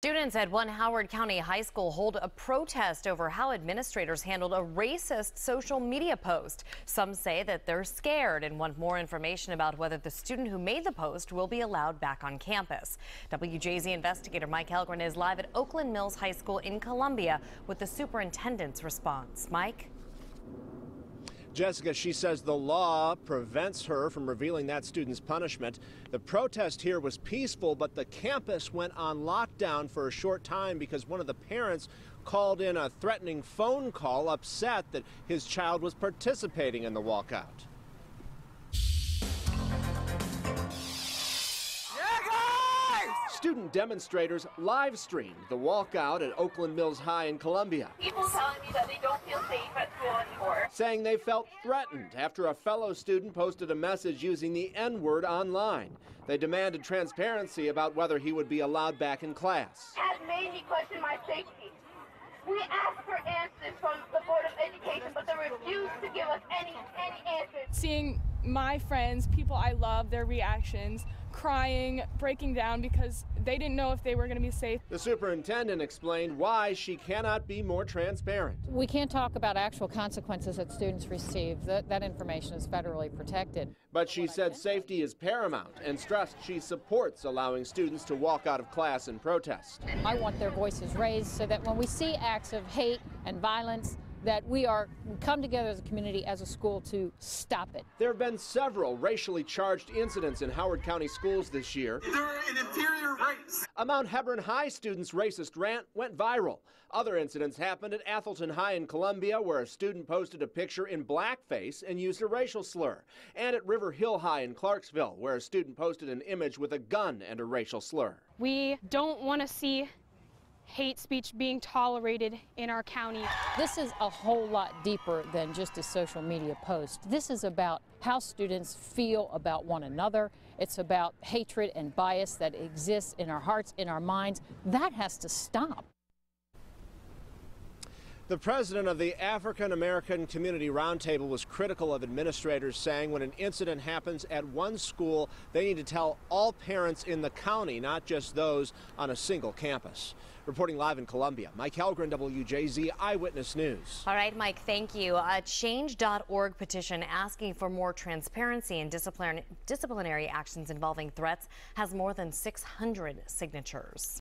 Students at one Howard County high school hold a protest over how administrators handled a racist social media post. Some say that they're scared and want more information about whether the student who made the post will be allowed back on campus. WJZ investigator Mike Hellgren is live at Oakland Mills High School in Columbia with the superintendent's response. Mike? Jessica, she says the law prevents her from revealing that student's punishment. The protest here was peaceful, but the campus went on lockdown for a short time because one of the parents called in a threatening phone call, upset that his child was participating in the walkout. Student demonstrators live streamed the walkout at Oakland Mills High in Columbia. People telling me that they don't feel safe at school anymore. Saying they felt threatened after a fellow student posted a message using the N word online. They demanded transparency about whether he would be allowed back in class. Has made me question my safety. We asked for answers from the Board of Education, but they refused to give us any any answers. Seeing my friends, people I love, their reactions, crying, breaking down because they didn't know if they were going to be safe. The superintendent explained why she cannot be more transparent. We can't talk about actual consequences that students receive. That, that information is federally protected. But she said safety is paramount and stressed she supports allowing students to walk out of class in protest. I want their voices raised so that when we see acts of hate and violence, that we are we come together as a community, as a school to stop it. There have been several racially charged incidents in Howard County schools this year. They're an inferior race. A Mount Hebron High student's racist rant went viral. Other incidents happened at Atholton High in Columbia, where a student posted a picture in blackface and used a racial slur. And at River Hill High in Clarksville, where a student posted an image with a gun and a racial slur. We don't want to see hate speech being tolerated in our county. This is a whole lot deeper than just a social media post. This is about how students feel about one another. It's about hatred and bias that exists in our hearts, in our minds. That has to stop. The president of the African American Community Roundtable was critical of administrators, saying when an incident happens at one school, they need to tell all parents in the county, not just those on a single campus. Reporting live in Columbia, Mike Hellgren, WJZ Eyewitness News. All right, Mike, thank you. Uh, a change.org petition asking for more transparency and disciplinary actions involving threats has more than 600 signatures.